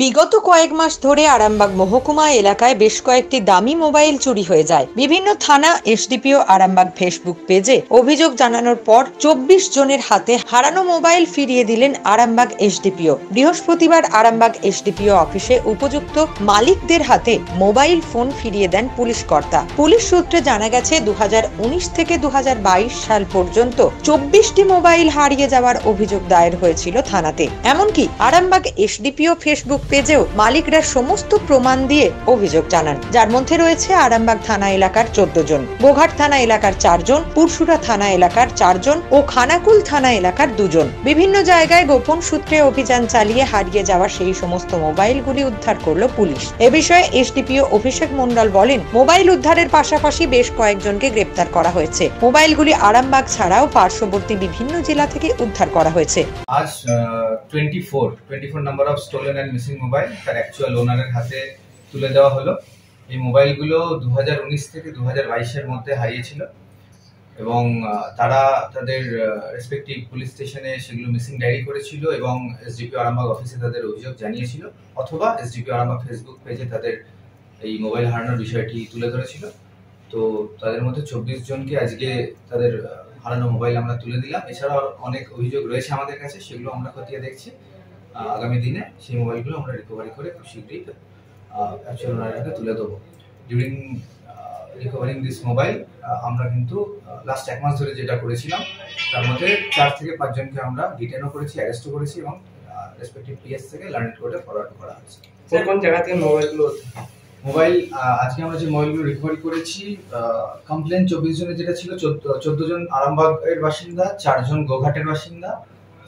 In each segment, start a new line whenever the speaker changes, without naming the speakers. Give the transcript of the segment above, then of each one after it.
বিগত কয়েক মাস ধরে আরামবাগ মহকুমা এলাকায় বেশ কয়েকটি দামি মোবাইল চুরি হয়ে যায়। বিভিন্ন থানা, এসডিপিও, আরামবাগ ফেসবুক পেজে অভিযোগ জানানোর পর চব্বিশ জনের হাতে হারানো মোবাইল ফিরিয়ে দিলেন আরামবাগ এসডিপিও। বৃহস্পতিবার আরামবাগ এসডিপিও অফিসে উপযুক্ত মালিকদের হাতে মোবাইল ফোন ফিরিয়ে দেন পুলিশ কর্তা। পুলিশ সূত্রে জানা গেছে দু হাজার উনিশ থেকে দু হাজার বাইশ সাল পর্যন্ত চব্বিশটি মোবাইল হারিয়ে যাওয়ার অভিযোগ দায়ের হয়েছিল থানাতে। এমনকি আরামবাগ এসডিপিও ফেসবুক পেজেও মালিকরা সমস্ত প্রমাণ দিয়ে অভিযোগ জানান। যার মধ্যে রয়েছে আরামবাগ থানা এলাকার চোদ্দ জন, বোঘাট থানা এলাকার চারজন পুরসুরা থানা এলাকার চারজন ও খানাকুল থানা এলাকার দুজন বিভিন্ন জায়গায় গোপন সূত্রে অভিযান চালিয়ে হারিয়ে যাওয়া সেই সমস্ত মোবাইলগুলি উদ্ধার করল পুলিশ। এ বিষয়ে এসডিপিও অভিষেক মন্ডল বলেন, মোবাইল উদ্ধারের পাশাপাশি বেশ কয়েকজনকে গ্রেপ্তার করা হয়েছে। মোবাইলগুলি আরামবাগ ছাড়াও পার্শ্ববর্তী বিভিন্ন জেলা থেকে উদ্ধার করা হয়েছে।
আজ twenty four twenty four number of stolen and missing mobile তার অ্যাকচুয়াল ওনারের হাতে তুলে দেওয়া হলো। এই মোবাইলগুলো দু হাজার উনিশ থেকে দু বাইশের মধ্যে হারিয়েছিল এবং তারা তাদের রেসপেক্টিভ পুলিশ স্টেশনে সেগুলো মিসিং ডায়েরি করেছিল এবং এসডিপি আরামবাগ অফিসে তাদের অভিযোগ জানিয়েছিল অথবা এসডিপি আরামবাগ ফেসবুক পেজে তাদের এই মোবাইল হারানোর বিষয়টি তুলে ধরেছিল। তো তাদের মধ্যে চব্বিশ জনকে আজকে তাদের হারানো মোবাইল আমরা তুলে দিলাম। এছাড়াও অনেক অভিযোগ রয়েছে আমাদের কাছে, সেগুলো আমরা খতিয়ে দেখছি। আগামী দিনে সেই মোবাইলগুলো আমরা রিকভারি করে খুব শীঘ্রই অ্যাকচুয়াল ওনার তুলে দেবো। ডিউরিং রিকভারিং দিস মোবাইল আমরা কিন্তু লাস্ট এক মাস ধরে যেটা করেছিলাম তার মধ্যে চার থেকে পাঁচজনকে আমরা ডিটেনও করেছি অ্যারেস্টও করেছি এবং রেসপেক্টিভ পিএস থেকে লার্নেট কোর্টে ফরওয়ার্ড করা হয়েছে।
কোন জায়গা থেকে মোবাইলগুলো
মোবাইল আজকে আমরা যে মোবাইলগুলো রিকভারি করেছি কমপ্লেন চব্বিশ জনের যেটা ছিল চোদ্দ জন আরামবাগের বাসিন্দা চারজন গোঘাটের বাসিন্দা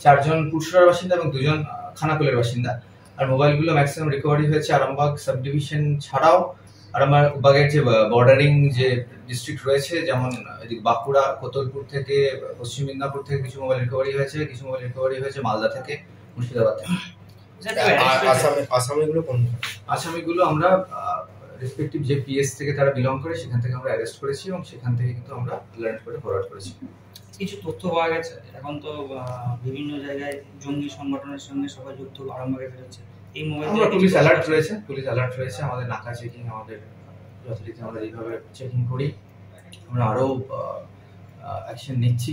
চারজন পুরসুরার বাসিন্দা এবং দুজন খানাকুলের বাসিন্দা। আর মোবাইলগুলো ম্যাক্সিমাম রিকভারি হয়েছে আরামবাগ সাব ডিভিশন ছাড়াও আরামবাগের যে বর্ডারিং যে ডিস্ট্রিক্ট রয়েছে যেমন বাঁকুড়া কোতলপুর থেকে পশ্চিম মেদিনীপুর থেকে কিছু মোবাইল রিকভারি হয়েছে কিছু মোবাইল রিকভারি হয়েছে মালদা থেকে মুর্শিদাবাদ থেকে।
কোন
আসামিগুলো আমরা রেসপেক্টিভ যে পিএস থেকে তারা বিলং করে সেখান থেকে আমরা অ্যারেস্ট করেছি এবং সেখান থেকে কিন্তু আমরা লার্ন করে ফরওয়ার্ড করেছি।
কিছু তথ্য পাওয়া গেছে? এখন তো বিভিন্ন জায়গায় জঙ্গি সংগঠনের সঙ্গে সবাই যুক্ত আরম্ভে বেরোচ্ছে এই মোবাইল
পুলিশ অ্যালার্ট রয়েছে পুলিশ অ্যালার্ট রয়েছে আমাদের নাকা চেকিং আমাদের যথারীতি আমরা এইভাবে চেকিং করি। আমরা আরও অ্যাকশন নিচ্ছি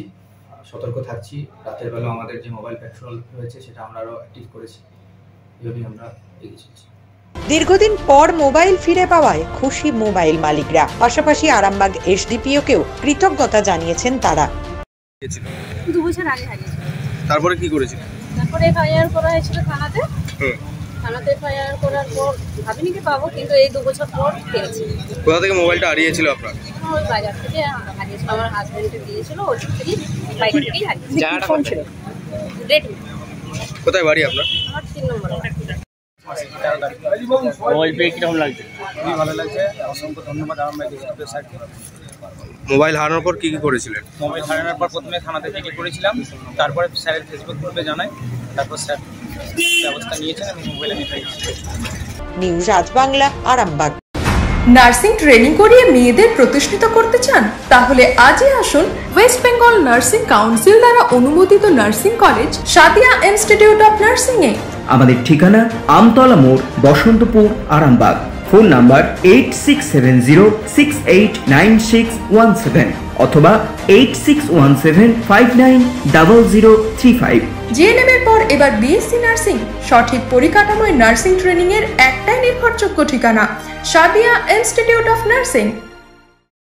সতর্ক থাকছি। রাতের বেলা আমাদের যে মোবাইল পেট্রোল রয়েছে সেটা আমরা আরও অ্যাক্টিভ করেছি। এভাবেই আমরা এগিয়ে চলছি।
দীর্ঘদিন পর মোবাইল ফিরে পাওয়ায় খুশি মোবাইল মালিকরা। পাশাপাশি আরামবাগ এসডিপিওকেও কৃতজ্ঞতা জানিয়েছেন তারা।
দু বছর আগে হারিয়েছে
তারপরে কি করেছিল?
তারপরে এফআইআর করা হয়েছিল থানাতে।
হুম।
থানাতে এফআইআর করার পর ভাবিনি কি পাবো কিন্তু এই দু বছর পর পেয়েছি।
কোথা থেকে মোবাইলটা হারিয়েছিল আপনার?
ওই বাজার থেকে হারিয়েছিল আমার হাজবেন্ডকে দিয়েছিল ওই থেকেই বাইক থেকেই হারিয়েছিল
জায়গাটা কোন ছিল? কোথায় বাড়ি আপনার?
আমার তিন নম্বর
মোবাইল পেয়ে কীরকম লাগছে?
খুবই ভালো লাগছে। অসংখ্য ধন্যবাদ আমার ডিস্ট্রিক্টের স্যারকে
মোবাইল হারানোর পর কি কি করেছিলেন?
মোবাইল হারানোর পর প্রথমে থানাতে জিডি করেছিলাম তারপরে স্যারের ফেসবুক গ্রুপে জানাই তারপর স্যার ব্যবস্থা নিয়েছেন এবং মোবাইলে নিতে
নিউজ আজ বাংলা আরামবাগ।
নার্সিং ট্রেনিং করিয়ে মেয়েদের প্রতিষ্ঠিত করতে চান তাহলে আজই আসুন ওয়েস্ট বেঙ্গল নার্সিং কাউন্সিল দ্বারা অনুমোদিত nursing college Sadia Institute of Nursing এ
আমাদের ঠিকানা আমতলা মোড়, Basantapur, Arambagh. Phone number eight six seven zero six eight nine six one seven অথবা eight six one seven five nine double zero three five
GNM এর পর এবার BSc nursing, সঠিক পরিকাঠামোয় nursing training এর একটাই নির্ভরযোগ্য ঠিকানা সাদিয়া ইনস্টিটিউট অফ নার্সিং।